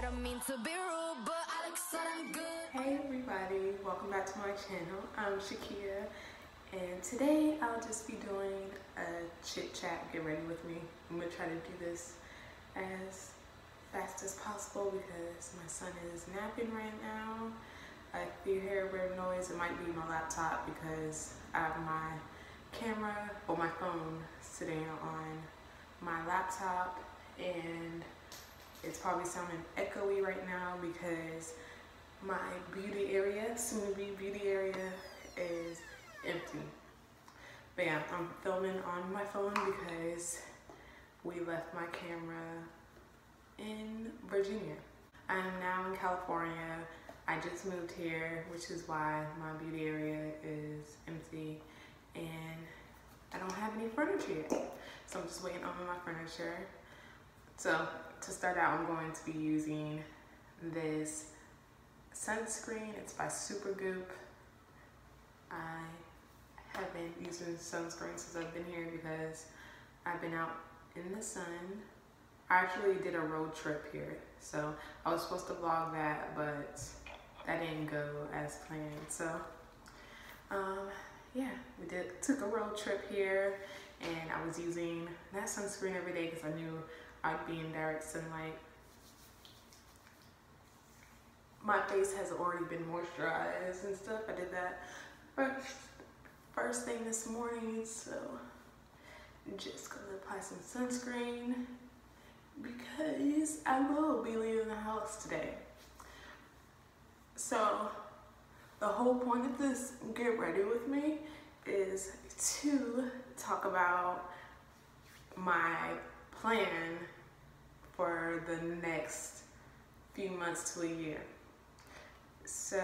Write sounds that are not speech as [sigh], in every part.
I don't mean to be rude, but Alex said I'm good. Hey everybody, welcome back to my channel. I'm Shakia and today I'll just be doing a chit chat, get ready with me. I'm gonna try to do this as fast as possible because my son is napping right now. If you hear weird noise, it might be my laptop because I have my camera or my phone sitting on my laptop and it's probably sounding echoey right now because my beauty area, soon to be beauty area, is empty. But yeah, I'm filming on my phone because we left my camera in Virginia. I am now in California. I just moved here, which is why my beauty area is empty and I don't have any furniture yet. So I'm just waiting on my furniture. So to start out, I'm going to be using this sunscreen. It's by Supergoop. I have been using sunscreen since I've been here because I've been out in the sun. I actually did a road trip here. So I was supposed to vlog that, but that didn't go as planned. So um, yeah, we did took a road trip here and I was using that sunscreen every day because I knew I'd be in direct sunlight. My face has already been moisturized and stuff. I did that first, first thing this morning, so just gonna apply some sunscreen because I will be leaving the house today. So the whole point of this get ready with me is to talk about my plan for the next few months to a year. So,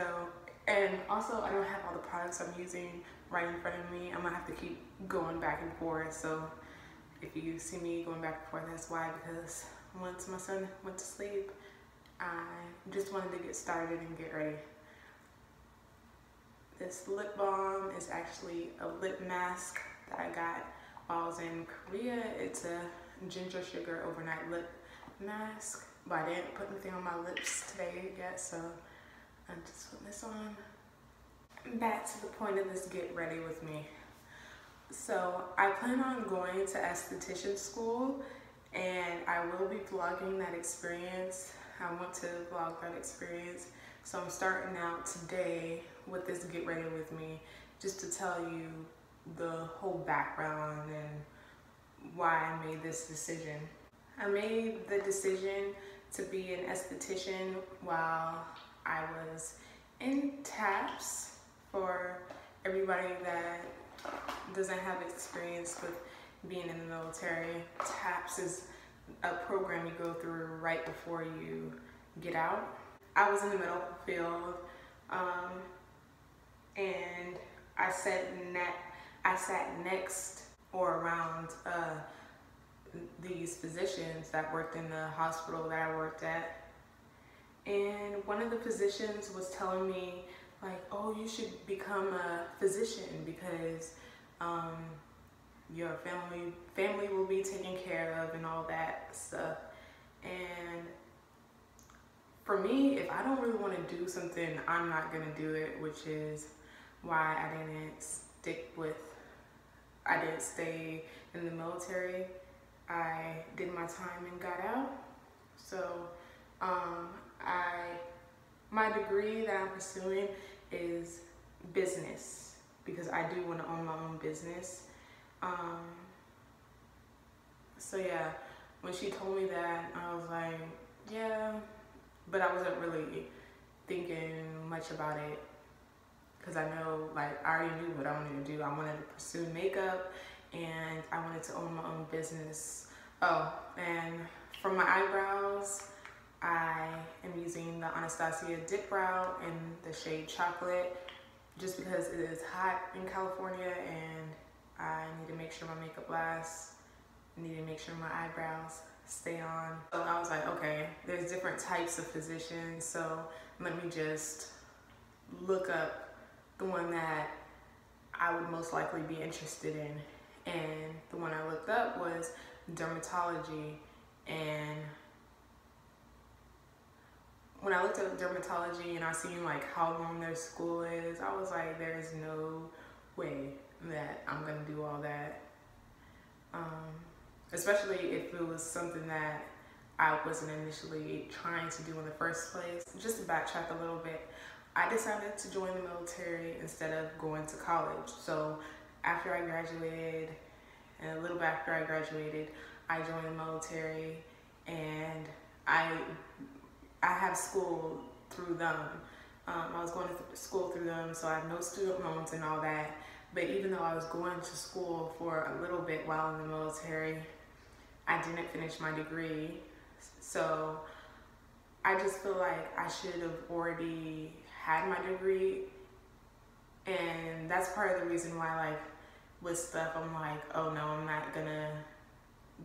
and also I don't have all the products I'm using right in front of me. I'm gonna have to keep going back and forth. So if you see me going back and forth, that's why, because once my son went to sleep, I just wanted to get started and get ready. This lip balm is actually a lip mask that I got while I was in Korea. It's a ginger sugar overnight lip mask, but I didn't put anything on my lips today yet, so I'm just putting this on. Back to the point of this get ready with me. So I plan on going to esthetician school and I will be vlogging that experience. I want to vlog that experience. So I'm starting out today with this get ready with me just to tell you the whole background and why I made this decision. I made the decision to be an esthetician while I was in TAPS for everybody that doesn't have experience with being in the military. TAPS is a program you go through right before you get out. I was in the medical field um, and I sat, I sat next or around uh, these physicians that worked in the hospital that I worked at. And one of the physicians was telling me like, oh, you should become a physician because um, your family family will be taken care of and all that stuff. And for me, if I don't really want to do something, I'm not gonna do it, which is why I didn't stick with, I didn't stay in the military. I did my time and got out. So um, I, my degree that I'm pursuing is business because I do want to own my own business. Um, so yeah, when she told me that, I was like, yeah, but I wasn't really thinking much about it because I know like I already knew what I wanted to do. I wanted to pursue makeup and I wanted to own my own business. Oh, and for my eyebrows, I am using the Anastasia Dip Brow in the shade Chocolate just because it is hot in California and I need to make sure my makeup lasts. I need to make sure my eyebrows stay on. So I was like, okay, there's different types of physicians, so let me just look up the one that I would most likely be interested in. And the one I looked up was dermatology and when I looked up dermatology and I seen like how long their school is, I was like, there's no way that I'm gonna do all that. Um, especially if it was something that I wasn't initially trying to do in the first place. Just to backtrack a little bit, I decided to join the military instead of going to college. So after I graduated, and a little bit after I graduated, I joined the military and I I have school through them. Um, I was going to school through them, so I have no student loans and all that. But even though I was going to school for a little bit while in the military, I didn't finish my degree. So I just feel like I should have already had my degree. And that's part of the reason why, like, with stuff, I'm like, oh no, I'm not gonna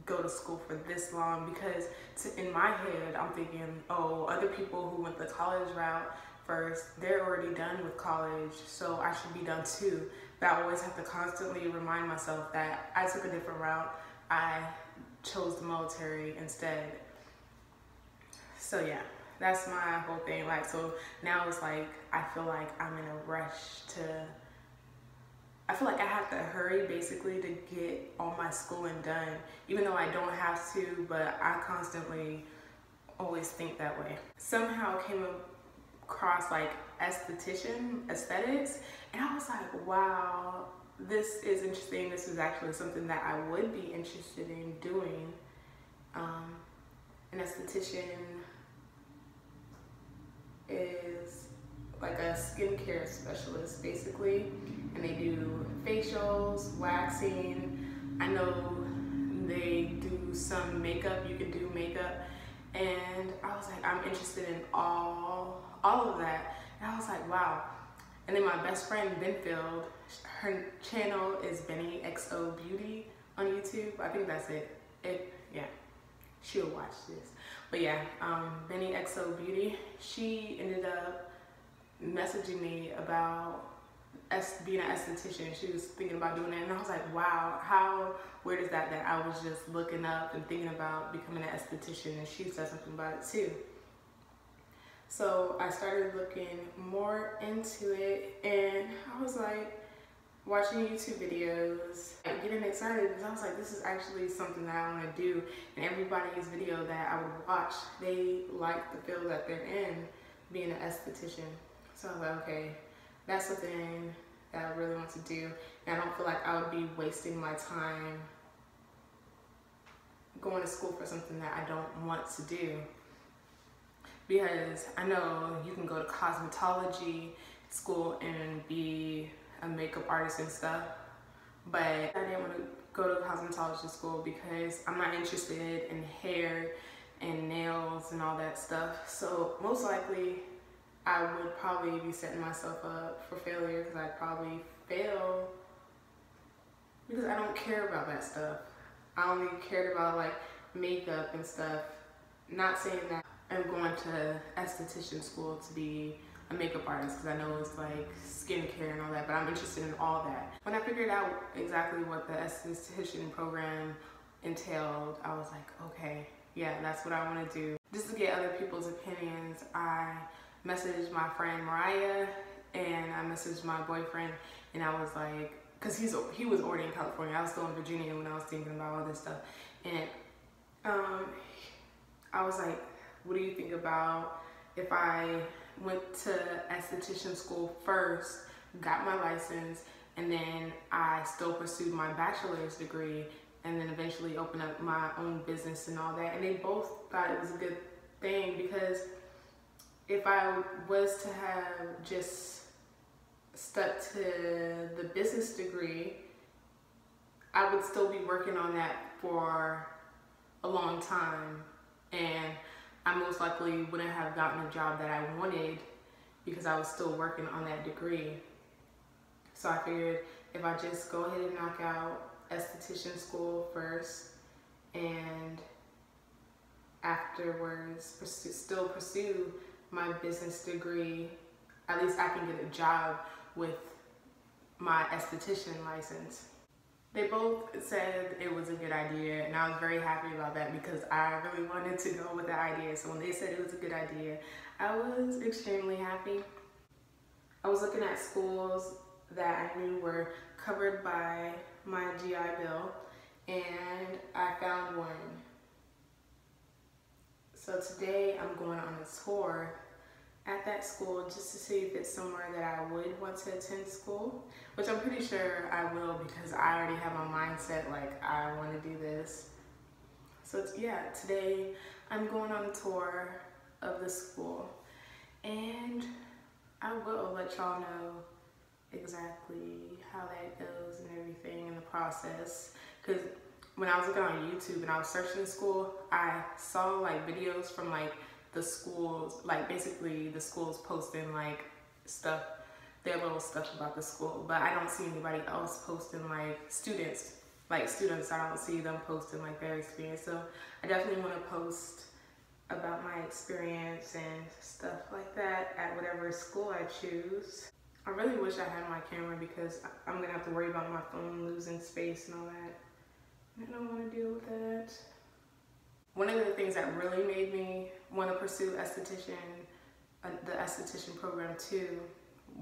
go to school for this long because to, in my head, I'm thinking, oh, other people who went the college route first, they're already done with college, so I should be done too. But I always have to constantly remind myself that I took a different route. I chose the military instead. So yeah, that's my whole thing. Like, so now it's like, I feel like I'm in a rush to I feel like I have to hurry basically to get all my schooling done, even though I don't have to, but I constantly always think that way. Somehow came across like esthetician aesthetics, and I was like, wow, this is interesting. This is actually something that I would be interested in doing. Um, an esthetician is like a skincare specialist basically and they do facials, waxing. I know they do some makeup, you can do makeup. And I was like, I'm interested in all all of that. And I was like, wow. And then my best friend Benfield, her channel is Benny XO Beauty on YouTube. I think that's it. It yeah, she'll watch this. But yeah, um, Benny XO Beauty, she ended up messaging me about being an esthetician. She was thinking about doing it, and I was like, wow, how weird is that? That I was just looking up and thinking about becoming an esthetician, and she said something about it too. So I started looking more into it, and I was like, watching YouTube videos, getting excited because I was like, this is actually something that I want to do. And everybody's video that I would watch, they like the field that they're in, being an esthetician. So I was like, okay, that's something that I really want to do. And I don't feel like I would be wasting my time going to school for something that I don't want to do. Because I know you can go to cosmetology school and be a makeup artist and stuff. But I didn't want to go to cosmetology school because I'm not interested in hair and nails and all that stuff. So most likely I would probably be setting myself up for failure because I'd probably fail because I don't care about that stuff. I only cared about like makeup and stuff. Not saying that I'm going to esthetician school to be a makeup artist because I know it's like skincare and all that, but I'm interested in all that. When I figured out exactly what the esthetician program entailed, I was like, okay, yeah, that's what I want to do. Just to get other people's opinions, I messaged my friend Mariah and I messaged my boyfriend and I was like, cause he's he was already in California. I was still in Virginia when I was thinking about all this stuff, and um, I was like, what do you think about if I went to esthetician school first, got my license, and then I still pursued my bachelor's degree, and then eventually opened up my own business and all that. And they both thought it was a good thing because if I was to have just stuck to the business degree, I would still be working on that for a long time. And I most likely wouldn't have gotten a job that I wanted because I was still working on that degree. So I figured if I just go ahead and knock out esthetician school first and afterwards pursue, still pursue my business degree, at least I can get a job with my esthetician license. They both said it was a good idea, and I was very happy about that because I really wanted to go with the idea. So when they said it was a good idea, I was extremely happy. I was looking at schools that I knew were covered by my GI Bill, and I found one. So today I'm going on a tour at that school just to see if it's somewhere that I would want to attend school, which I'm pretty sure I will because I already have my mindset like I want to do this. So yeah, today I'm going on a tour of the school and I will let y'all know exactly how that goes and everything in the process because when I was looking on YouTube and I was searching the school, I saw like videos from like the schools, like basically the schools posting like stuff, their little stuff about the school. But I don't see anybody else posting like students, like students, I don't see them posting like their experience. So I definitely want to post about my experience and stuff like that at whatever school I choose. I really wish I had my camera because I'm gonna have to worry about my phone losing space and all that. I don't want to deal with that. One of the things that really made me want to pursue esthetician, uh, the esthetician program too,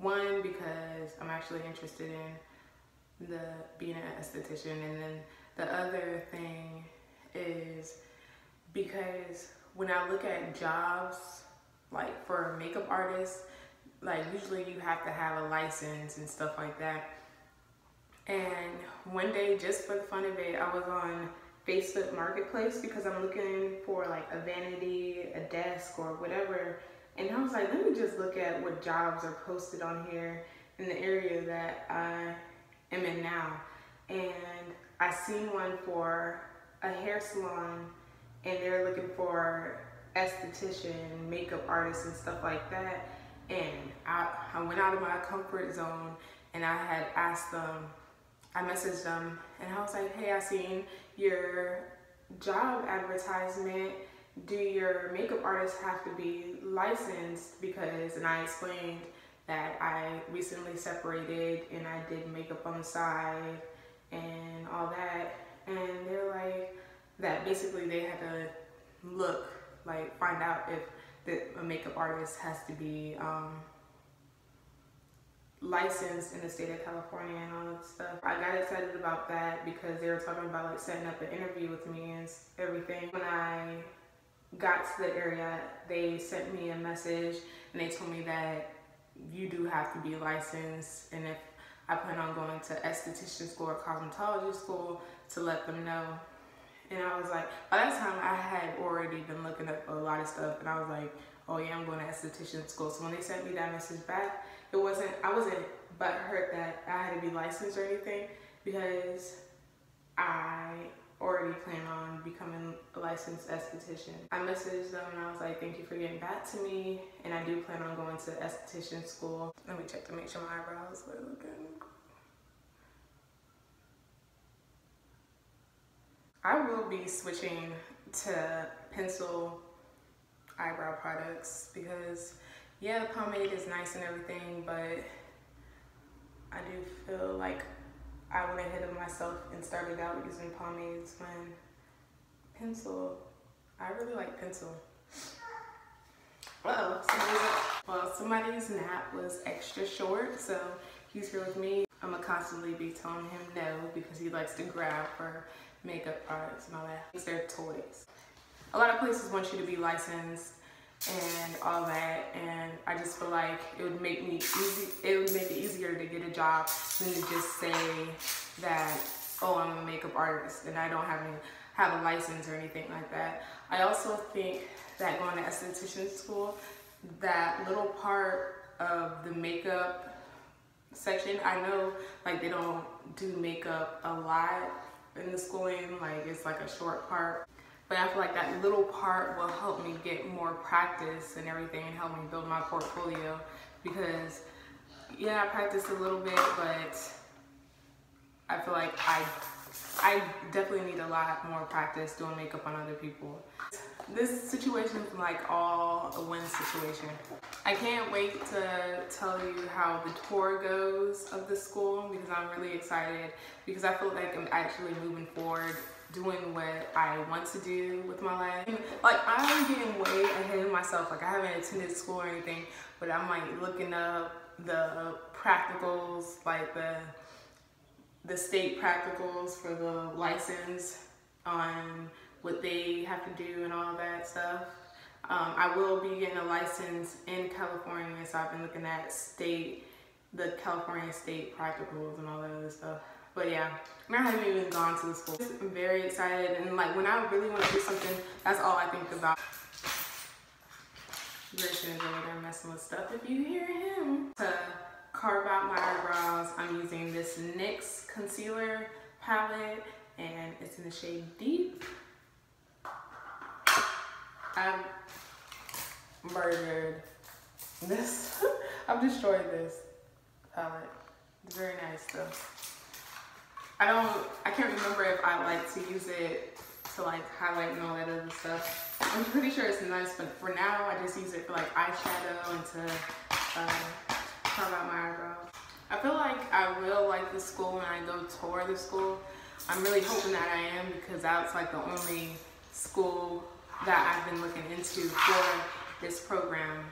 one because I'm actually interested in the being an esthetician, and then the other thing is because when I look at jobs, like for makeup artists, like usually you have to have a license and stuff like that. And one day, just for the fun of it, I was on Facebook Marketplace because I'm looking for like a vanity, a desk, or whatever. And I was like, let me just look at what jobs are posted on here in the area that I am in now. And I seen one for a hair salon and they're looking for esthetician, makeup artists and stuff like that. And I, I went out of my comfort zone and I had asked them I messaged them and I was like, hey, I seen your job advertisement. Do your makeup artists have to be licensed? Because, and I explained that I recently separated and I did makeup on the side and all that. And they're like, that basically they had to look, like find out if the, a makeup artist has to be um, licensed in the state of California and all that stuff. I got excited about that because they were talking about like setting up an interview with me and everything. When I got to the area, they sent me a message and they told me that you do have to be licensed and if I plan on going to esthetician school or cosmetology school to let them know. And I was like, by that time I had already been looking up a lot of stuff and I was like, oh yeah, I'm going to esthetician school. So when they sent me that message back, it wasn't, I wasn't but hurt that I had to be licensed or anything because I already plan on becoming a licensed esthetician. I messaged them and I was like, thank you for getting back to me. And I do plan on going to esthetician school. Let me check to make sure my eyebrows are looking. I will be switching to pencil eyebrow products because yeah, the pomade is nice and everything, but I do feel like I went ahead of myself and started out using pomades when pencil, I really like pencil. Well, well, somebody's nap was extra short, so he's here with me. I'm gonna constantly be telling him no because he likes to grab for makeup products all that. These are toys. A lot of places want you to be licensed and all that and I just feel like it would make me easy it would make it easier to get a job than to just say that oh I'm a makeup artist and I don't have any have a license or anything like that. I also think that going to esthetician school that little part of the makeup section I know like they don't do makeup a lot in the schooling like it's like a short part but I feel like that little part will help me get more practice and everything and help me build my portfolio because yeah, I practiced a little bit, but I feel like I I definitely need a lot more practice doing makeup on other people. this situation is like all a win situation. I can't wait to tell you how the tour goes of the school because I'm really excited because I feel like I'm actually moving forward doing what I want to do with my life. Like I'm getting way ahead of myself. Like I haven't attended school or anything, but I'm like looking up the practicals, like the the state practicals for the license on what they have to do and all that stuff. Um, I will be getting a license in California, so I've been looking at state, the California state practicals and all that other stuff. But yeah, I haven't even gone to the school. I'm very excited and like when I really want to do something, that's all I think about. Grayson is over there messing with stuff. If you hear him. To carve out my eyebrows, I'm using this NYX concealer palette and it's in the shade Deep. I've murdered this. [laughs] I've destroyed this palette. It's very nice though. I don't, I can't remember if I like to use it to like highlight and all that other stuff. I'm pretty sure it's nice, but for now I just use it for like eyeshadow and to uh, carve out my eyebrows. I feel like I will like the school when I go tour the school. I'm really hoping that I am because that's like the only school that I've been looking into for this program.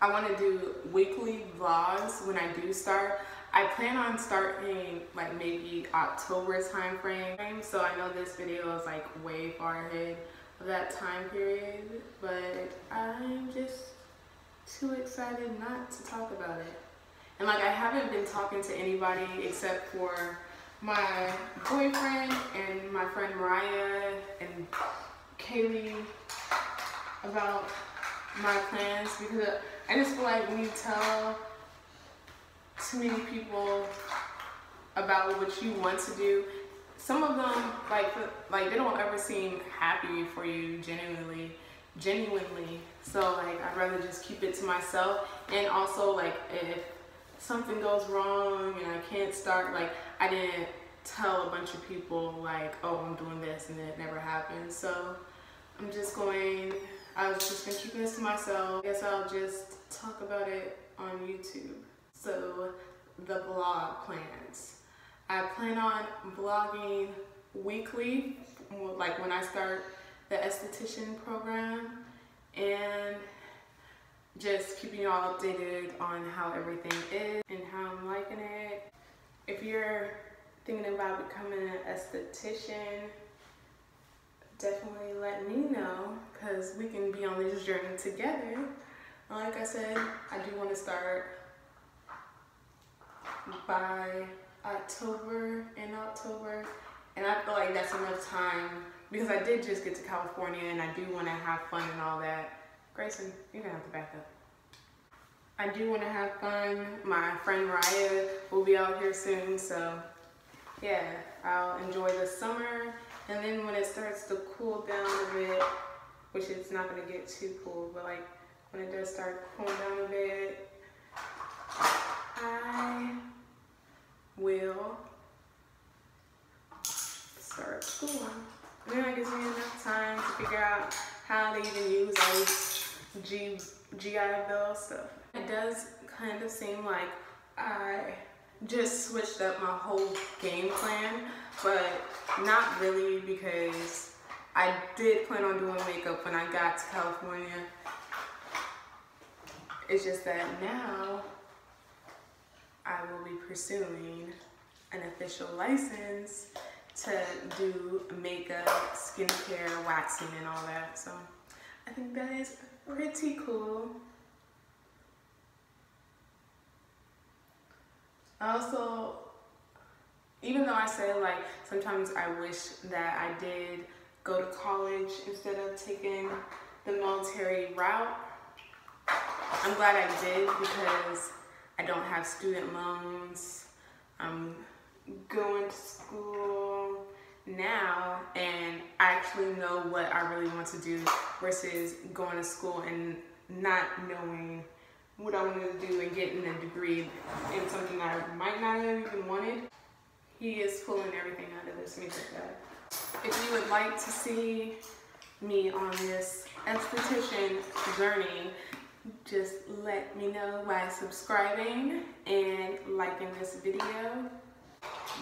I want to do weekly vlogs when I do start. I plan on starting like maybe October time frame. So I know this video is like way far ahead of that time period, but I'm just too excited not to talk about it. And like I haven't been talking to anybody except for my boyfriend and my friend Mariah and Kaylee about my plans because I just feel like when you tell too many people about what you want to do. Some of them, like, like they don't ever seem happy for you genuinely, genuinely. So like, I'd rather just keep it to myself. And also like, if something goes wrong and I can't start, like, I didn't tell a bunch of people like, oh, I'm doing this and it never happened. So I'm just going, I was just gonna keep this to myself. I guess I'll just talk about it on YouTube. So the blog plans. I plan on vlogging weekly, like when I start the esthetician program and just keeping you all updated on how everything is and how I'm liking it. If you're thinking about becoming an esthetician, definitely let me know because we can be on this journey together. Like I said, I do want to start by October, in October. And I feel like that's enough time because I did just get to California and I do want to have fun and all that. Grayson, you're gonna have to back up. I do want to have fun. My friend Raya will be out here soon, so yeah, I'll enjoy the summer. And then when it starts to cool down a bit, which it's not gonna get too cool, but like when it does start cooling down a bit, I will start school. Then I gives me enough time to figure out how to even use all this G, GI Bill stuff. It does kind of seem like I just switched up my whole game plan, but not really because I did plan on doing makeup when I got to California. It's just that now I will be pursuing an official license to do makeup, skincare, waxing, and all that. So I think that is pretty cool. Also, even though I say like sometimes I wish that I did go to college instead of taking the military route, I'm glad I did because I don't have student loans. I'm going to school now and I actually know what I really want to do versus going to school and not knowing what I wanted to do and getting a degree in something that I might not have even wanted. He is pulling everything out of this music bag. If you would like to see me on this esthetician journey, just let me know by subscribing and liking this video.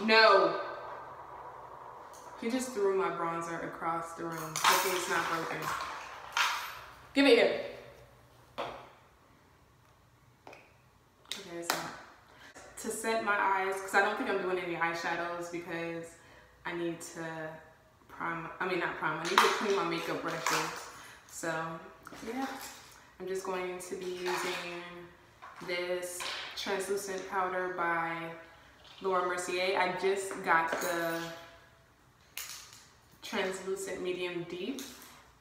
No! He just threw my bronzer across the room. Hopefully it's not broken. Give it here. Okay, it's not. To set my eyes, because I don't think I'm doing any eyeshadows because I need to prime, I mean not prime, I need to clean my makeup brushes. So yeah, I'm just going to be using this translucent powder by Laura Mercier. I just got the translucent medium deep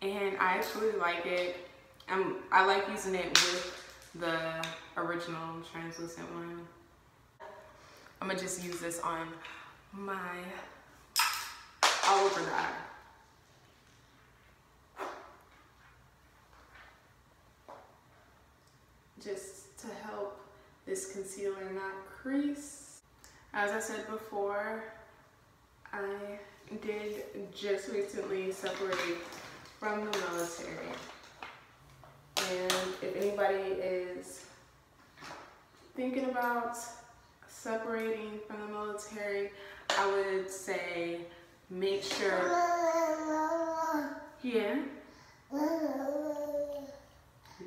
and I actually like it. I'm, I like using it with the original translucent one. I'm gonna just use this on my, all over the eye. Just to help this concealer not crease. As I said before, I did just recently separate from the military. And if anybody is thinking about separating from the military, I would say make sure, [laughs] yeah,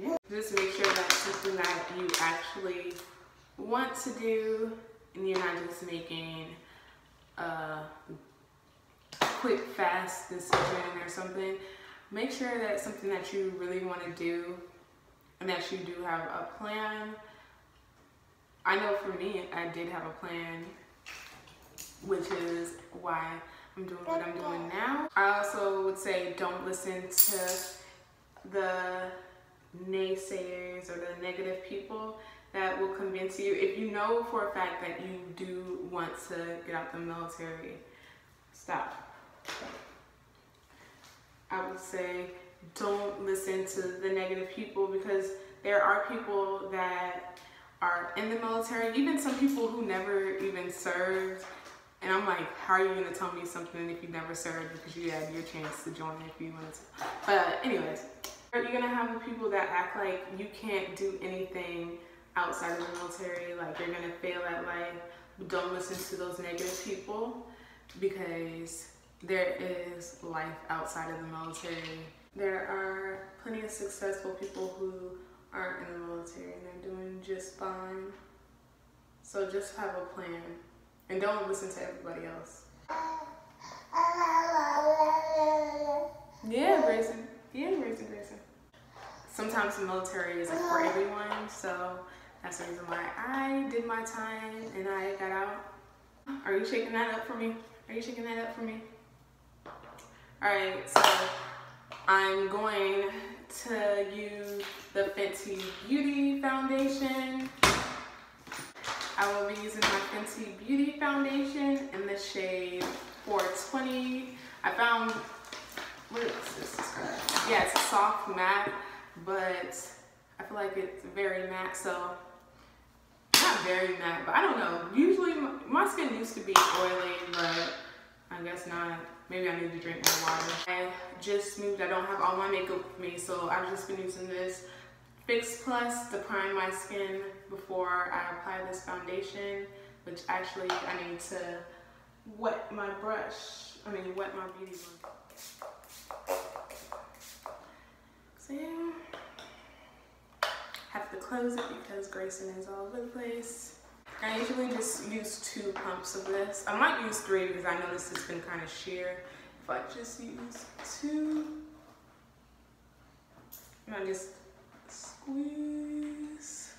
yeah. Just make sure that's something that you actually want to do and you're not just making a quick, fast decision or something. Make sure that's something that you really want to do and that you do have a plan. I know for me, I did have a plan, which is why I'm doing what I'm doing now. I also would say don't listen to the naysayers or the negative people that will convince you. If you know for a fact that you do want to get out the military, stop. I would say don't listen to the negative people because there are people that are in the military, even some people who never even served. And I'm like, how are you gonna tell me something if you never served because you had your chance to join if you wanted to. But anyways, you're gonna have people that act like you can't do anything outside of the military, like you're gonna fail at life. Don't listen to those negative people because there is life outside of the military. There are plenty of successful people who aren't in the military and they're doing just fine. So just have a plan and don't listen to everybody else. Yeah, Grayson. Yeah, Grayson, Grayson. Sometimes the military is like for uh-huh. everyone, so that's the reason why I did my time and I got out. Are you shaking that up for me? Are you shaking that up for me? All right, so I'm going to use the Fenty Beauty Foundation. I will be using my Fenty Beauty Foundation in the shade 420. I found, what is this? Yeah, it's a soft matte, but I feel like it's very matte, so not very matte, but I don't know. Usually my, my skin used to be oily, but I guess not. Maybe I need to drink more water. I just moved, I don't have all my makeup with me, so I've just been using this Fix Plus to prime my skin before I apply this foundation, which actually I need to wet my brush, I mean wet my beauty blender. Have to close it because Grayson is all over the place. I usually just use two pumps of this. I might use three because I know this has been kind of sheer. If I just use two, and I just squeeze.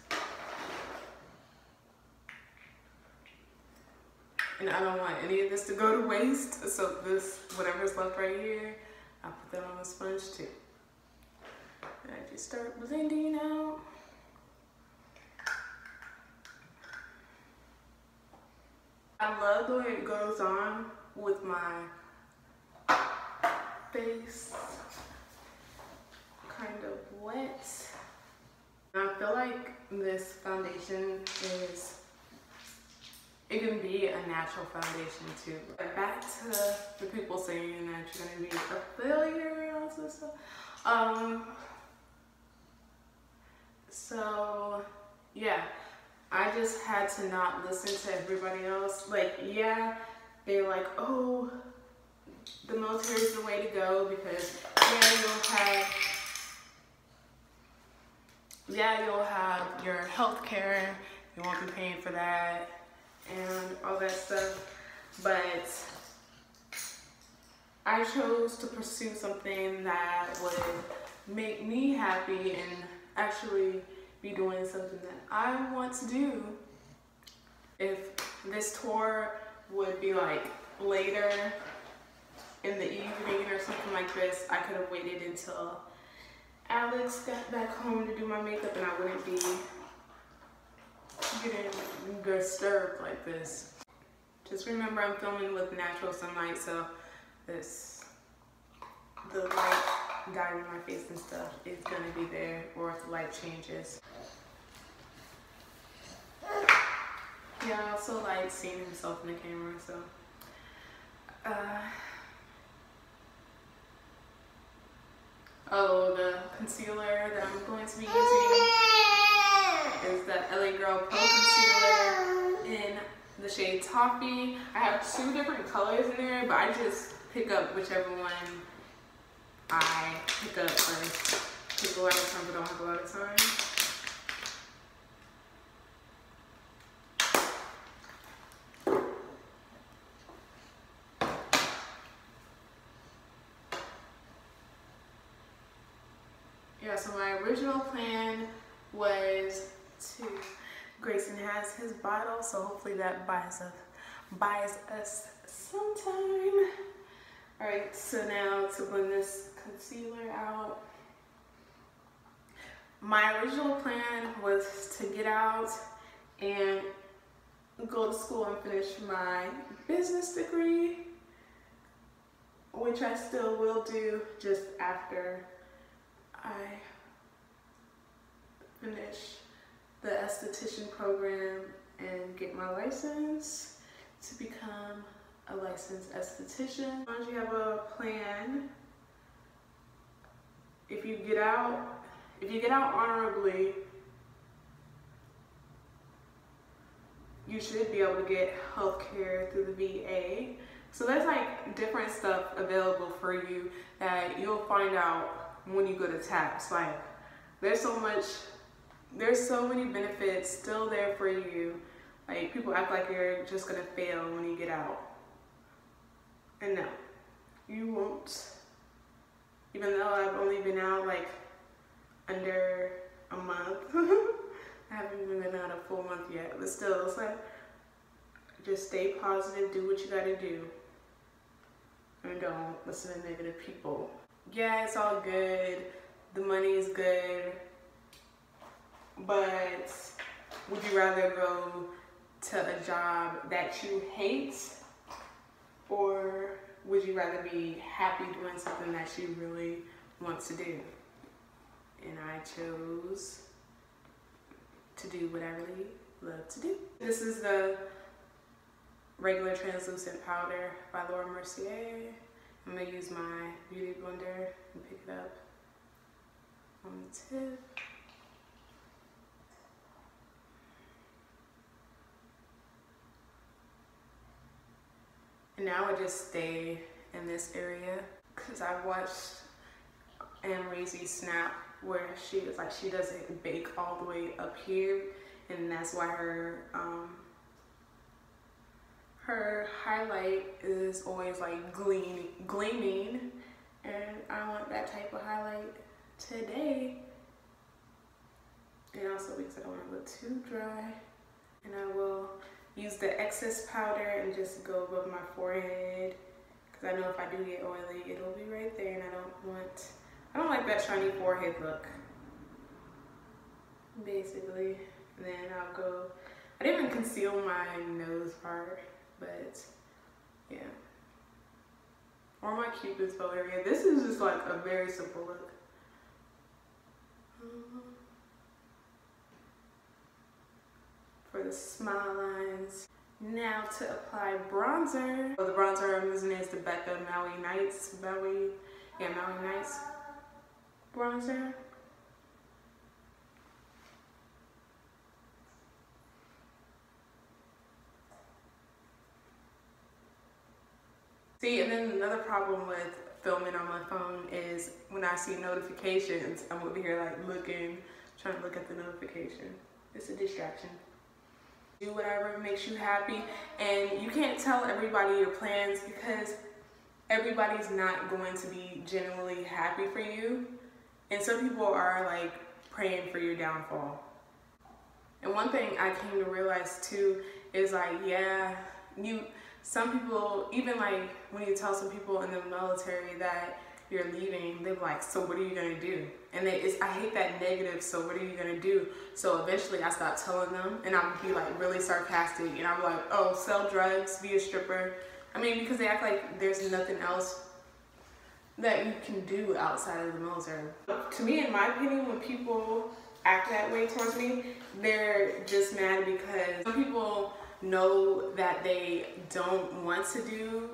And I don't want any of this to go to waste. So this, whatever's left right here, I'll put that on the sponge too. I just start blending out. I love the way it goes on with my face kind of wet. I feel like this foundation is, it can be a natural foundation too. Back to the people saying that you're gonna be a failure and all this stuff. Um, so yeah, I just had to not listen to everybody else. Like, yeah, they're like, oh, the military is the way to go because yeah, you'll have yeah, you'll have your health care, you won't be paying for that and all that stuff. But I chose to pursue something that would make me happy and actually be doing something that I want to do. If this tour would be like later in the evening or something like this, I could have waited until Alex got back home to do my makeup and I wouldn't be getting disturbed like this. Just remember I'm filming with natural sunlight so this, the light guiding my face and stuff is gonna be there or if the light changes. Yeah, I also like seeing himself in the camera, so. Uh, oh, the concealer that I'm going to be using is the LA Girl Pro Concealer in the shade Toffee. I have two different colors in there, but I just pick up whichever one I pick up first. Take a lot of time, but don't have a lot of time. yeah, so my original plan was to, Grayson has his bottle, so hopefully that buys us, buys us some time. All right, so now to blend this concealer out. My original plan was to get out and go to school and finish my business degree, which I still will do just after I finish the esthetician program and get my license to become a licensed esthetician. As long as you have a plan, if you get out, if you get out honorably, you should be able to get health care through the VA. So there's like different stuff available for you that you'll find out when you go to TAPS. Like, there's so much, there's so many benefits still there for you. Like, people act like you're just gonna fail when you get out. And no, you won't. Even though I've only been out like under a month. [laughs] I haven't even been out a full month yet, but still, it's like, just stay positive, do what you gotta do, and don't listen to negative people yeah, it's all good. The money is good. But would you rather go to a job that you hate or would you rather be happy doing something that you really want to do? And I chose to do what I really love to do. This is the regular translucent powder by Laura Mercier. I'm gonna use my beauty blender and pick it up on the tip. And now I just stay in this area because I watched Anne Razy snap where she was like she doesn't bake all the way up here. And that's why her um, her highlight is always like gleaming, gleaming. And I want that type of highlight today. And also because I don't want to look too dry. And I will use the excess powder and just go above my forehead because I know if I do get oily it'll be right there and I don't want I don't like that shiny forehead look basically and then I'll go I didn't even conceal my nose part but yeah. Or my cupid's bow area. This is just like a very simple look. For the smile lines. Now to apply bronzer. So the bronzer I'm using is the Becca Maui Nights. Maui, yeah, Maui Nights. bronzer. See, and then another problem with filming on my phone is when I see notifications, I'm over here like looking, trying to look at the notification. It's a distraction. Do whatever makes you happy, and you can't tell everybody your plans because everybody's not going to be genuinely happy for you. And some people are like praying for your downfall. And one thing I came to realize too is like, yeah, you some people, even like when you tell some people in the military that you're leaving, they're like, so what are you gonna do? And they, I hate that negative, so what are you gonna do? So eventually I stopped telling them and I would be like really sarcastic and I'm like, oh, sell drugs, be a stripper. I mean, because they act like there's nothing else that you can do outside of the military. To me, in my opinion, when people act that way towards me, they're just mad because some people know that they don't want to do,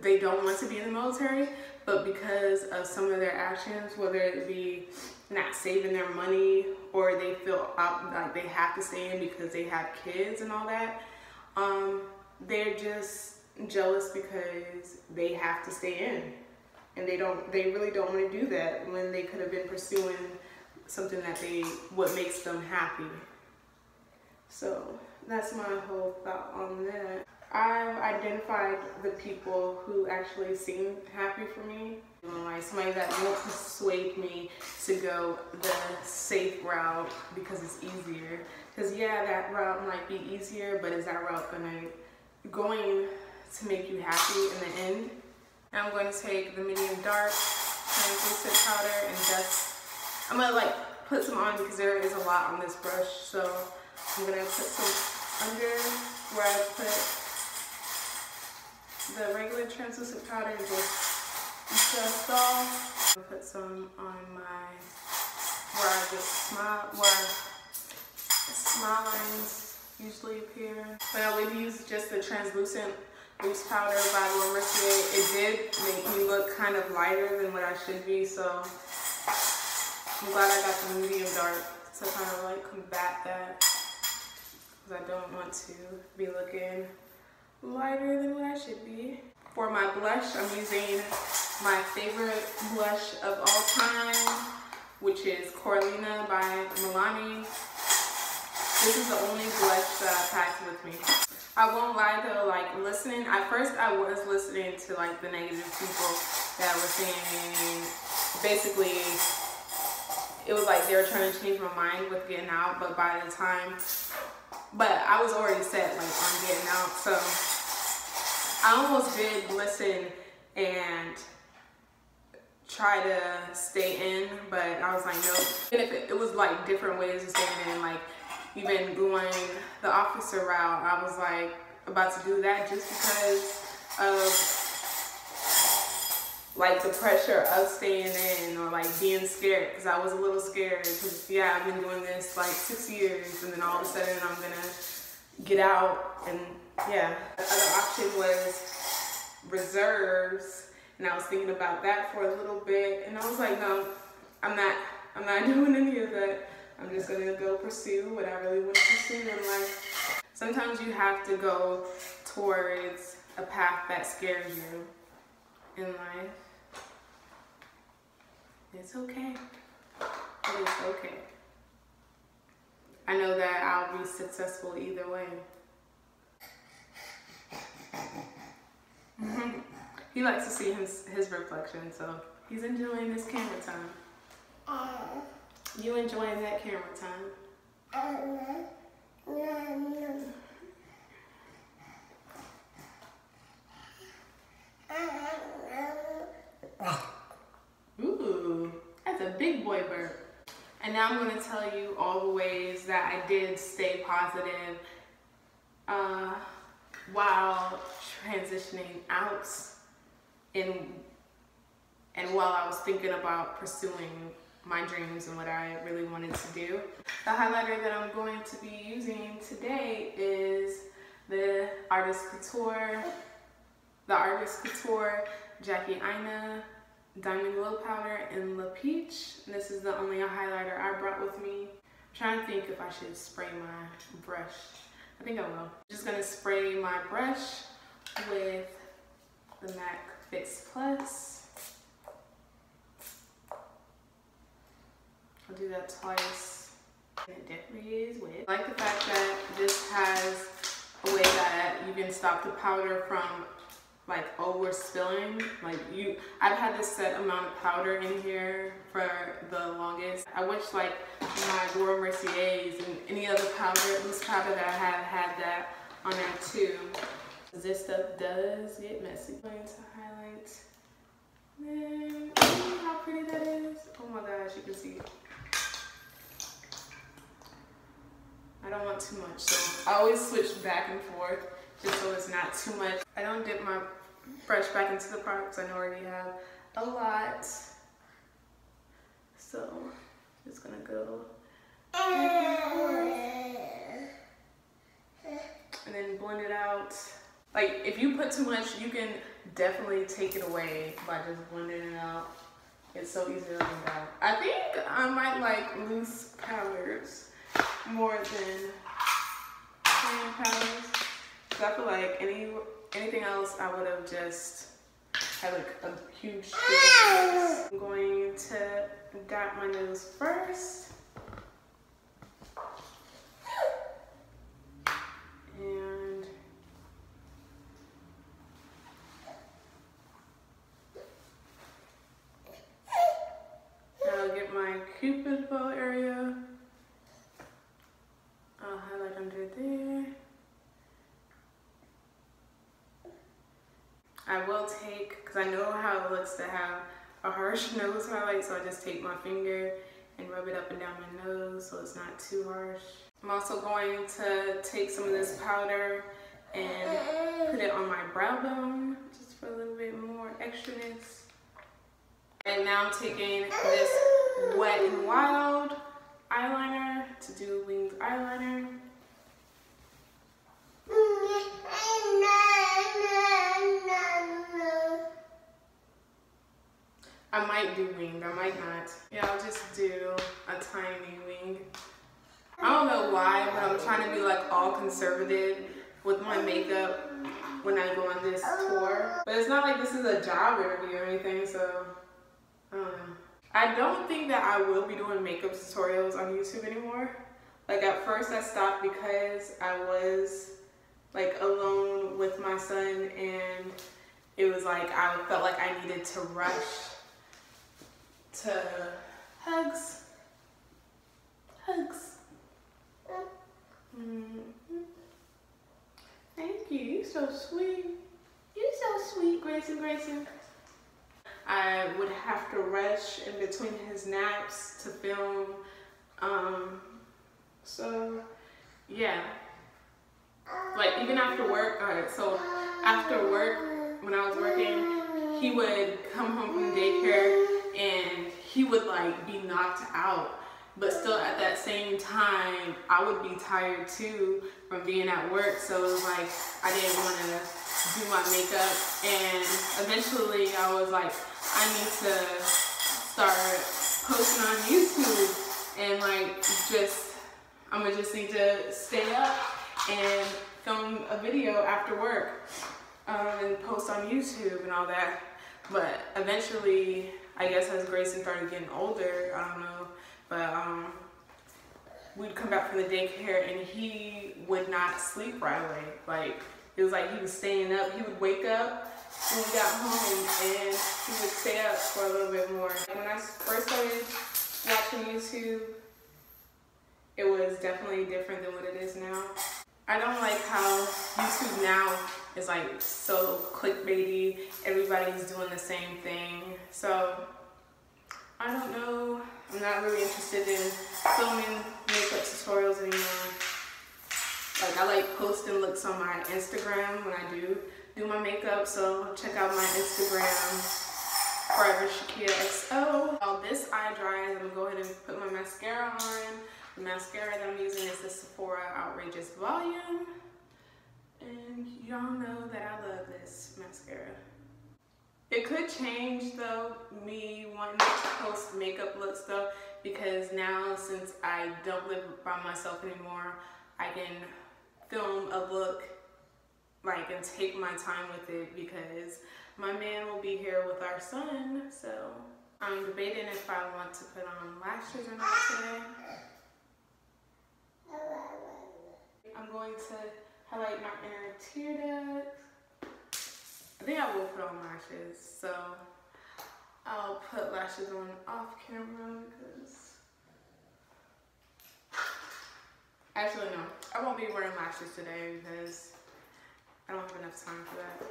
they don't want to be in the military, but because of some of their actions, whether it be not saving their money or they feel like they have to stay in because they have kids and all that, um, they're just jealous because they have to stay in and they don't they really don't want to do that when they could have been pursuing something that they what makes them happy so that's my whole thought on that. I've identified the people who actually seem happy for me. Somebody that won't persuade me to go the safe route because it's easier. Because yeah, that route might be easier, but is that route gonna going to make you happy in the end? I'm going to take the medium dark translucent powder and just I'm gonna like put some on because there is a lot on this brush, so I'm gonna put some under where I put the regular translucent powder and just dust off. I'll put some on my, where I just smile, where usually appear. But I would use just the translucent loose powder by Laura Mercier. It did make me look kind of lighter than what I should be, so I'm glad I got the medium dark to kind of like combat that because I don't want to be looking lighter than what I should be. For my blush, I'm using my favorite blush of all time, which is Corallina by Milani. This is the only blush that I packed with me. I won't lie though, like listening, at first I was listening to like the negative people that were saying basically it was like they were trying to change my mind with getting out, but by the time but I was already set like on getting out. So I almost did listen and try to stay in, but I was like, nope. And if it, it was like different ways of staying in, like even going the officer route, I was like about to do that just because of like the pressure of staying in or like being scared because I was a little scared because yeah I've been doing this like six years and then all of a sudden I'm gonna get out and yeah. The other option was reserves and I was thinking about that for a little bit and I was like no I'm not I'm not [laughs] doing any of that. I'm just gonna go pursue what I really want to pursue in life. Sometimes you have to go towards a path that scares you in life. It's okay. It is okay. I know that I'll be successful either way. [laughs] he likes to see his, his reflection, so he's enjoying his camera time. Uh, you enjoying that camera time? Uh, Ooh, that's a big boy burp. And now I'm going to tell you all the ways that I did stay positive uh, while transitioning out in, and while I was thinking about pursuing my dreams and what I really wanted to do. The highlighter that I'm going to be using today is the Artist Couture, the Artist Couture Jackie Aina Diamond Glow Powder in La Peach. And this is the only highlighter I brought with me. I'm trying to think if I should spray my brush. I think I will. I'm just gonna spray my brush with the MAC Fix Plus. I'll do that twice. And it definitely is wet. I like the fact that this has a way that you can stop the powder from like over spilling. Like you, I've had this set amount of powder in here for the longest. I wish like my Laura Merciers and any other powder, loose powder that I have had that on there too. This stuff does get messy. I'm Going to highlight. Then, how pretty that is. Oh my gosh, you can see. I don't want too much, so I always switch back and forth just so it's not too much. I don't dip my brush back into the product because I already have a lot. So, just gonna go and then blend it out. Like if you put too much, you can definitely take it away by just blending it out. It's so easy to blend out. I think I might like loose powders more than plain powders. Cause I feel like any anything else I would have just had like a huge ah! I'm going to dot my nose first. And I'll get my cupid bow area. I'll highlight under there. I will take, because I know how it looks to have a harsh [laughs] nose highlight, so I just take my finger and rub it up and down my nose so it's not too harsh. I'm also going to take some of this powder and put it on my brow bone just for a little bit more extraness. And now I'm taking this Wet n Wild eyeliner to do winged eyeliner. I might do winged, I might not. Yeah, I'll just do a tiny wing. I don't know why, but I'm trying to be like all conservative with my makeup when I go on this tour. But it's not like this is a job interview or anything, so I don't know. I don't think that I will be doing makeup tutorials on YouTube anymore. Like at first I stopped because I was like alone with my son and it was like I felt like I needed to rush to hugs. Hugs. Mm -hmm. Thank you. You're so sweet. You're so sweet, Grayson Grayson. I would have to rush in between his naps to film. Um, so, yeah. Like, even after work, alright, so after work, when I was working, he would come home from daycare and he would like be knocked out. But still at that same time I would be tired too from being at work. So it was like I didn't want to do my makeup. And eventually I was like I need to start posting on YouTube and like just I'm gonna just need to stay up and film a video after work um, and post on YouTube and all that. But eventually I guess as Grayson started getting older, I don't know, but um, we'd come back from the daycare and he would not sleep right away. Like, it was like he was staying up. He would wake up when we got home and he would stay up for a little bit more. When I first started watching YouTube, it was definitely different than what it is now. I don't like how YouTube now is like so clickbaity. Everybody's doing the same thing. So I don't know. I'm not really interested in filming makeup tutorials anymore. Like I like posting looks on my Instagram when I do do my makeup. So check out my Instagram Forever Shakia XO. While this eye dries, I'm gonna go ahead and put my mascara on. The mascara that I'm using is the Sephora Outrageous Volume. And y'all know that I love this mascara. It could change though, me wanting to post makeup looks though, because now since I don't live by myself anymore, I can film a look like and take my time with it because my man will be here with our son. So I'm debating if I want to put on lashes or not today. I'm going to highlight my inner tear ducts. I think I will put on lashes. So I'll put lashes on off camera because actually no, I won't be wearing lashes today because I don't have enough time for that.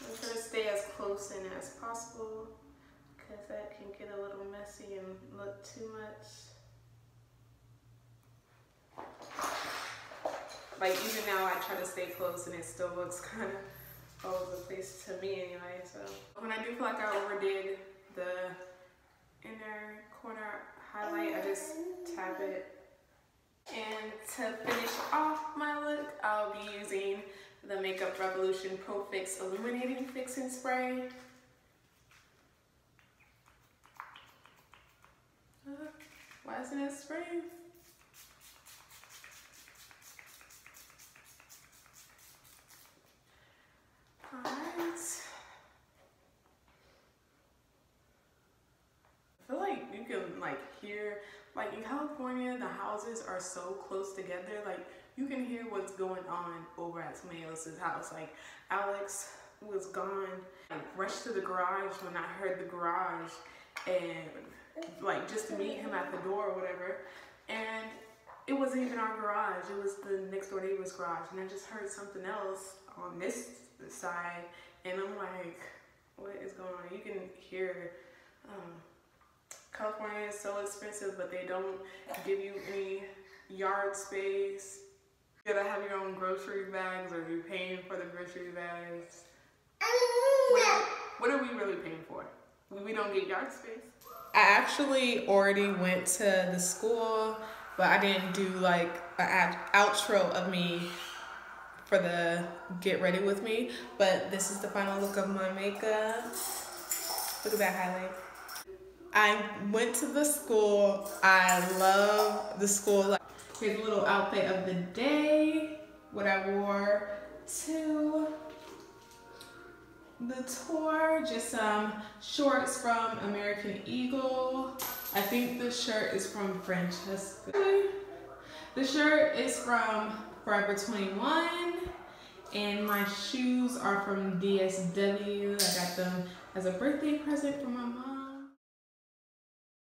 I'm trying to stay as close in as possible because that can get a little messy and look too much. Like even now I try to stay close and it still looks [laughs] kind of all over the place to me anyway. So when I do feel like I overdid the inner corner highlight, I just tap it and to finish off my look, I'll be using the Makeup Revolution Pro Fix Illuminating Fixing Spray. Uh, why isn't it spraying? I feel like you can like hear like in California, the houses are so close together. Like you can hear what's going on over at else's house. Like Alex was gone, like rushed to the garage when I heard the garage and like just to meet him at the door or whatever. And it wasn't even our garage. It was the next door neighbor's garage. And I just heard something else on this side. And I'm like, what is going on? You can hear um, California is so expensive, but they don't give you any yard space. You gotta have your own grocery bags or you're paying for the grocery bags. What are, what are we really paying for? We don't get yard space. I actually already went to the school, but I didn't do like an outro of me for the get ready with me. But this is the final look of my makeup. Look at that highlight. I went to the school. I love the school. Here's a little outfit of the day, what I wore to the tour. Just some shorts from American Eagle. I think the shirt is from Francesca. The shirt is from Forever 21 and my shoes are from DSW. I got them as a birthday present from my mom.